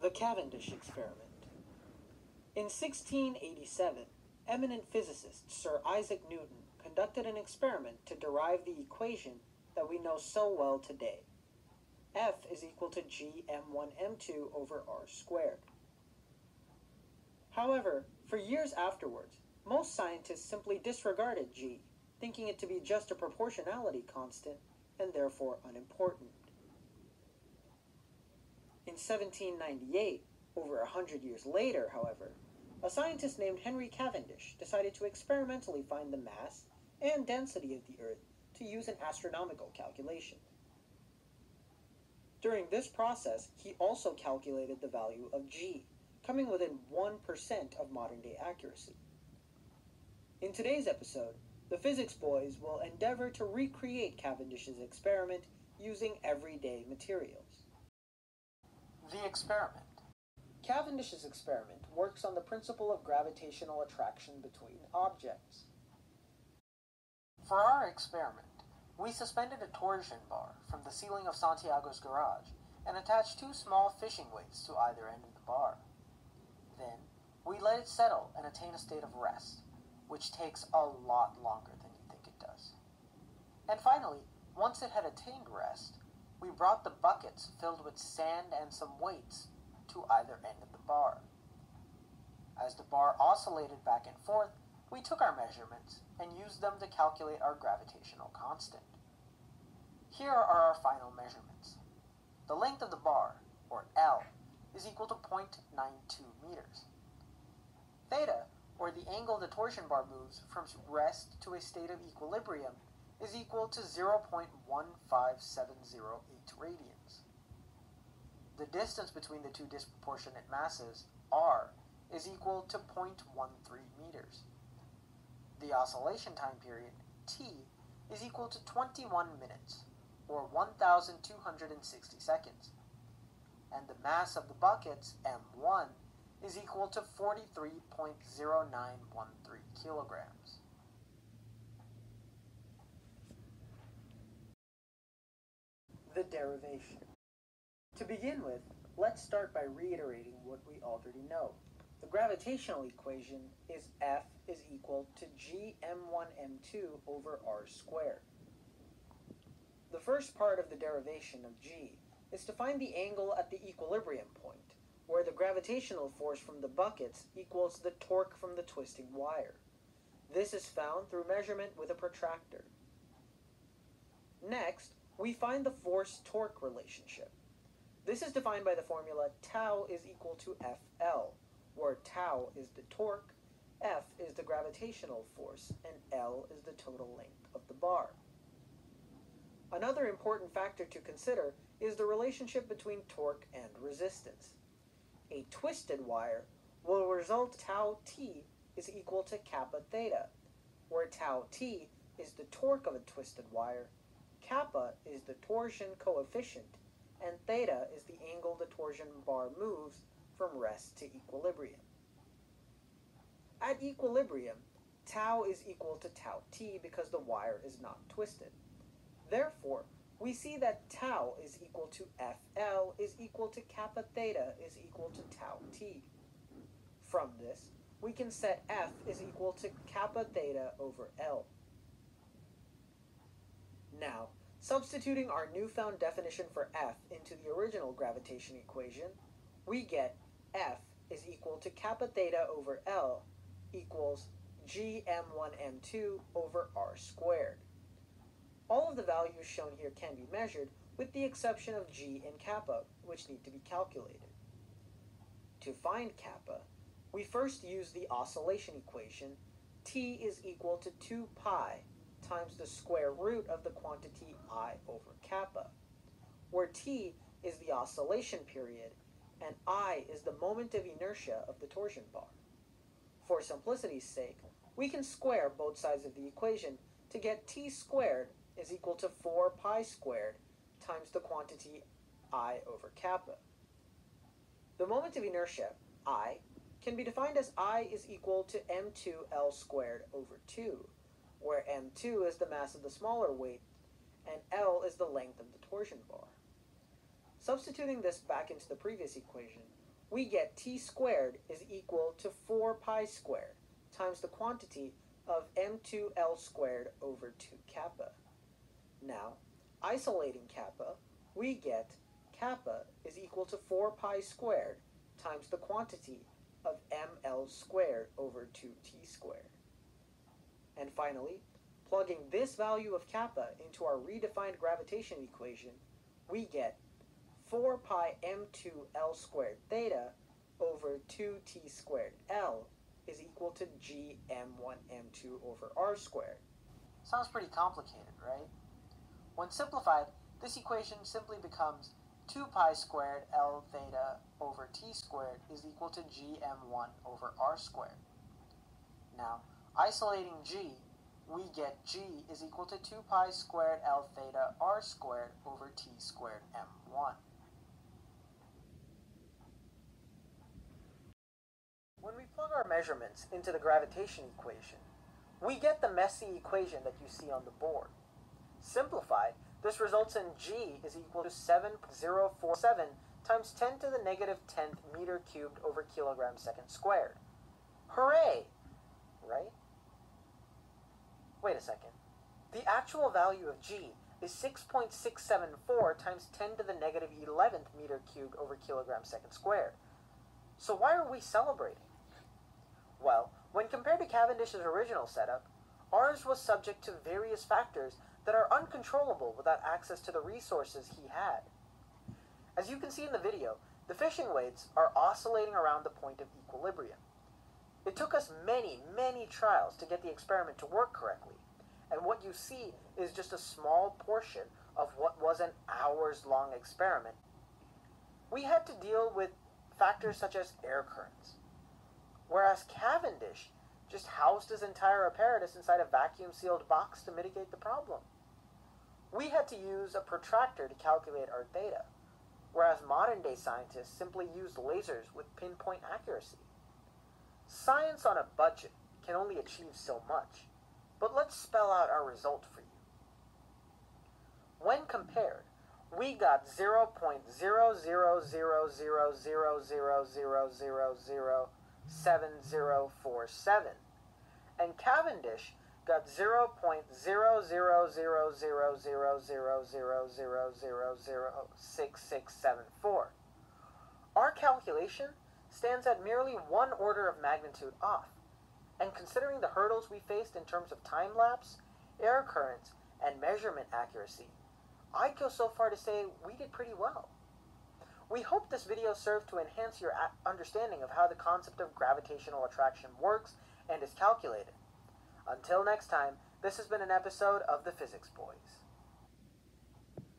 The Cavendish Experiment. In 1687, eminent physicist Sir Isaac Newton conducted an experiment to derive the equation that we know so well today. F is equal to gm1m2 over r squared. However, for years afterwards, most scientists simply disregarded g, thinking it to be just a proportionality constant and therefore unimportant. In 1798, over a hundred years later, however, a scientist named Henry Cavendish decided to experimentally find the mass and density of the Earth to use an astronomical calculation. During this process, he also calculated the value of g, coming within 1% of modern day accuracy. In today's episode, the physics boys will endeavor to recreate Cavendish's experiment using everyday materials. The experiment. Cavendish's experiment works on the principle of gravitational attraction between objects. For our experiment, we suspended a torsion bar from the ceiling of Santiago's garage and attached two small fishing weights to either end of the bar. Then, we let it settle and attain a state of rest, which takes a lot longer than you think it does. And finally, once it had attained rest, we brought the buckets filled with sand and some weights to either end of the bar. As the bar oscillated back and forth, we took our measurements and used them to calculate our gravitational constant. Here are our final measurements. The length of the bar, or L, is equal to 0.92 meters. Theta, or the angle the torsion bar moves from rest to a state of equilibrium, is equal to 0.15708 radians. The distance between the two disproportionate masses, r, is equal to 0.13 meters. The oscillation time period, t, is equal to 21 minutes, or 1,260 seconds. And the mass of the buckets, m1, is equal to 43.0913 kilograms. The derivation. To begin with, let's start by reiterating what we already know. The gravitational equation is F is equal to gm1m2 over r squared. The first part of the derivation of g is to find the angle at the equilibrium point, where the gravitational force from the buckets equals the torque from the twisting wire. This is found through measurement with a protractor. Next, we find the force-torque relationship. This is defined by the formula tau is equal to FL, where tau is the torque, F is the gravitational force, and L is the total length of the bar. Another important factor to consider is the relationship between torque and resistance. A twisted wire will result tau t is equal to kappa theta, where tau t is the torque of a twisted wire, kappa is the torsion coefficient, and theta is the angle the torsion bar moves from rest to equilibrium. At equilibrium, tau is equal to tau t because the wire is not twisted. Therefore, we see that tau is equal to FL is equal to kappa theta is equal to tau t. From this, we can set F is equal to kappa theta over L. Now, substituting our newfound definition for F into the original gravitation equation, we get F is equal to kappa theta over L equals gm1m2 over r squared. All of the values shown here can be measured, with the exception of g and kappa, which need to be calculated. To find kappa, we first use the oscillation equation t is equal to 2 pi times the square root of the quantity i over kappa, where t is the oscillation period and i is the moment of inertia of the torsion bar. For simplicity's sake, we can square both sides of the equation to get t squared is equal to 4 pi squared times the quantity i over kappa. The moment of inertia, i, can be defined as i is equal to m2l squared over 2, where m2 is the mass of the smaller weight and l is the length of the torsion bar. Substituting this back into the previous equation, we get t squared is equal to 4 pi squared times the quantity of m2l squared over 2 kappa. Now, isolating kappa, we get kappa is equal to 4 pi squared times the quantity of ml squared over 2t squared. And finally, plugging this value of kappa into our redefined gravitation equation, we get 4 pi m2l squared theta over 2t squared l is equal to g m1 m2 over r squared. Sounds pretty complicated, right? When simplified, this equation simply becomes 2 pi squared L theta over T squared is equal to GM1 over R squared. Now, isolating G, we get G is equal to 2 pi squared L theta R squared over T squared M1. When we plug our measurements into the gravitation equation, we get the messy equation that you see on the board. Simplified, this results in G is equal to 7047 times 10 to the negative 10th meter cubed over kilogram second squared. Hooray! Right? Wait a second. The actual value of G is 6.674 times 10 to the negative 11th meter cubed over kilogram second squared. So why are we celebrating? Well, when compared to Cavendish's original setup, ours was subject to various factors that are uncontrollable without access to the resources he had. As you can see in the video, the fishing weights are oscillating around the point of equilibrium. It took us many, many trials to get the experiment to work correctly, and what you see is just a small portion of what was an hours-long experiment. We had to deal with factors such as air currents, whereas Cavendish just housed his entire apparatus inside a vacuum-sealed box to mitigate the problem. We had to use a protractor to calculate our theta, whereas modern-day scientists simply use lasers with pinpoint accuracy. Science on a budget can only achieve so much, but let's spell out our result for you. When compared, we got 0.000000007047, and Cavendish got 0.00000000006674. Our calculation stands at merely one order of magnitude off, and considering the hurdles we faced in terms of time lapse, air currents, and measurement accuracy, I'd go so far to say we did pretty well. We hope this video served to enhance your understanding of how the concept of gravitational attraction works and is calculated. Until next time, this has been an episode of the Physics Boys.